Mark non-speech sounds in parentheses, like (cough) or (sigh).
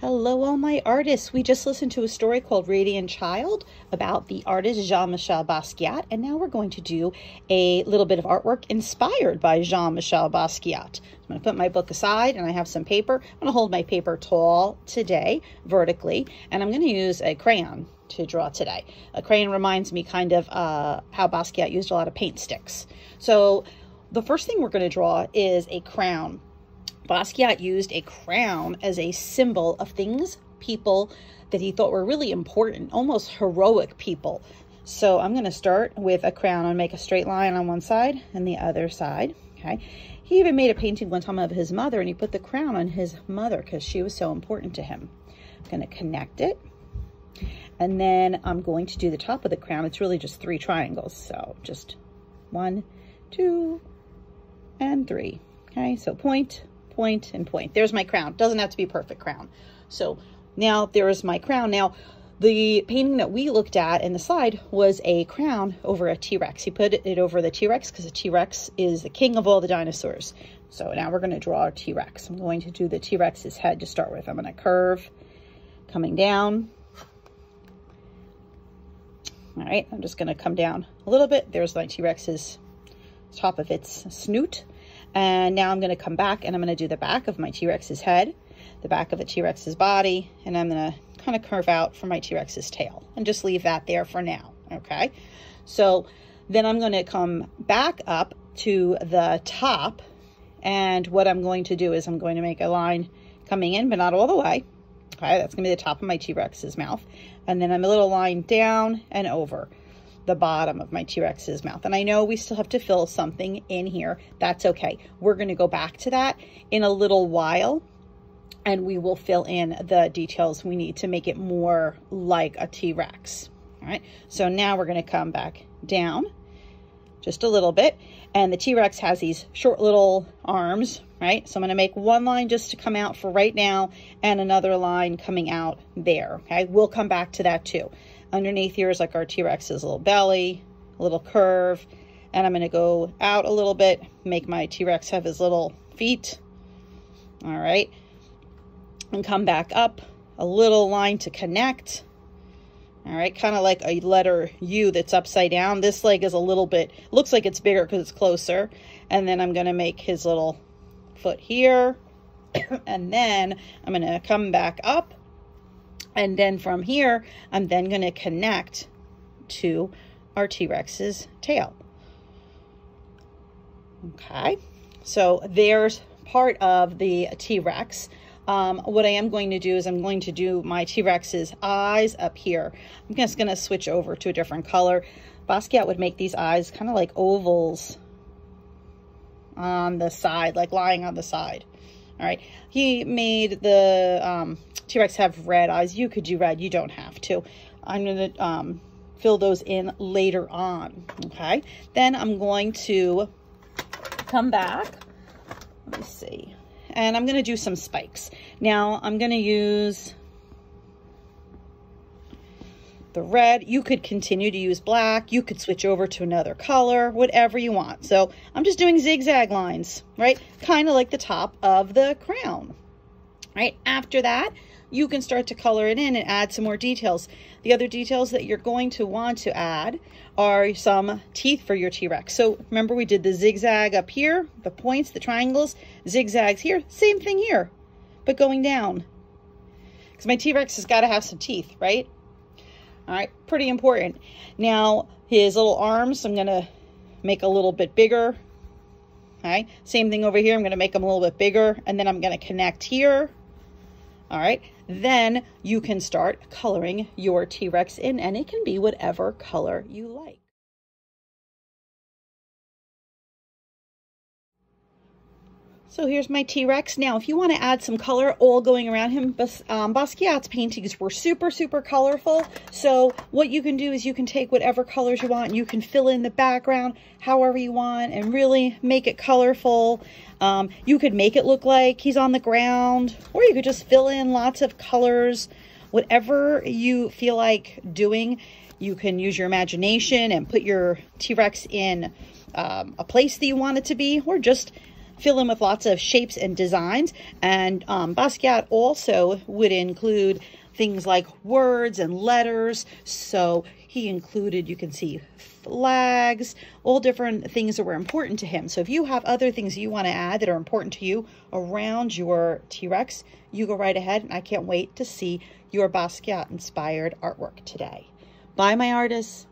Hello, all my artists. We just listened to a story called Radiant Child about the artist Jean-Michel Basquiat, and now we're going to do a little bit of artwork inspired by Jean-Michel Basquiat. I'm going to put my book aside, and I have some paper. I'm going to hold my paper tall today, vertically, and I'm going to use a crayon to draw today. A crayon reminds me kind of uh, how Basquiat used a lot of paint sticks. So the first thing we're going to draw is a crown. Basquiat used a crown as a symbol of things, people that he thought were really important, almost heroic people. So I'm going to start with a crown and make a straight line on one side and the other side. Okay. He even made a painting one time of his mother and he put the crown on his mother because she was so important to him. I'm going to connect it. And then I'm going to do the top of the crown. It's really just three triangles. So just one, two, and three. Okay, so point, point, and point. There's my crown. Doesn't have to be perfect crown. So now there's my crown. Now, the painting that we looked at in the slide was a crown over a T-Rex. He put it over the T-Rex because the T-Rex is the king of all the dinosaurs. So now we're going to draw a T-Rex. I'm going to do the T-Rex's head to start with. I'm going to curve coming down. All right, I'm just going to come down a little bit. There's my T-Rex's top of its snoot. And now I'm going to come back and I'm going to do the back of my T-Rex's head, the back of the T-Rex's body, and I'm going to kind of curve out for my T-Rex's tail and just leave that there for now. Okay. So then I'm going to come back up to the top. And what I'm going to do is I'm going to make a line coming in, but not all the way. Okay. That's going to be the top of my T-Rex's mouth. And then I'm a little line down and over the bottom of my T-Rex's mouth. And I know we still have to fill something in here. That's okay. We're going to go back to that in a little while and we will fill in the details we need to make it more like a T-Rex. All right, so now we're going to come back down just a little bit. And the T-Rex has these short little arms, right? So I'm going to make one line just to come out for right now and another line coming out there, okay? We'll come back to that too. Underneath here is like our T-Rex's little belly, a little curve, and I'm going to go out a little bit, make my T-Rex have his little feet, all right, and come back up, a little line to connect, all right, kind of like a letter U that's upside down. This leg is a little bit, looks like it's bigger because it's closer, and then I'm going to make his little foot here, (coughs) and then I'm going to come back up and then from here, I'm then going to connect to our T-Rex's tail. Okay, so there's part of the T-Rex. Um, what I am going to do is I'm going to do my T-Rex's eyes up here. I'm just going to switch over to a different color. Basquiat would make these eyes kind of like ovals on the side, like lying on the side. All right. He made the um, T-Rex have red eyes. You could do red. You don't have to. I'm going to um, fill those in later on. Okay. Then I'm going to come back. Let me see. And I'm going to do some spikes. Now I'm going to use the red. You could continue to use black. You could switch over to another color, whatever you want. So I'm just doing zigzag lines, right? Kind of like the top of the crown, right? After that, you can start to color it in and add some more details. The other details that you're going to want to add are some teeth for your T-Rex. So remember we did the zigzag up here, the points, the triangles, zigzags here, same thing here, but going down. Because my T-Rex has got to have some teeth, right? All right, pretty important. Now, his little arms, I'm going to make a little bit bigger. Okay, same thing over here. I'm going to make them a little bit bigger, and then I'm going to connect here. All right, then you can start coloring your T-Rex in, and it can be whatever color you like. So here's my T-Rex. Now, if you want to add some color all going around him, um, Basquiat's paintings were super, super colorful. So what you can do is you can take whatever colors you want. You can fill in the background however you want and really make it colorful. Um, you could make it look like he's on the ground, or you could just fill in lots of colors. Whatever you feel like doing, you can use your imagination and put your T-Rex in um, a place that you want it to be, or just fill in with lots of shapes and designs. And um, Basquiat also would include things like words and letters. So he included, you can see flags, all different things that were important to him. So if you have other things you want to add that are important to you around your T-Rex, you go right ahead. And I can't wait to see your Basquiat inspired artwork today. Bye, my artists.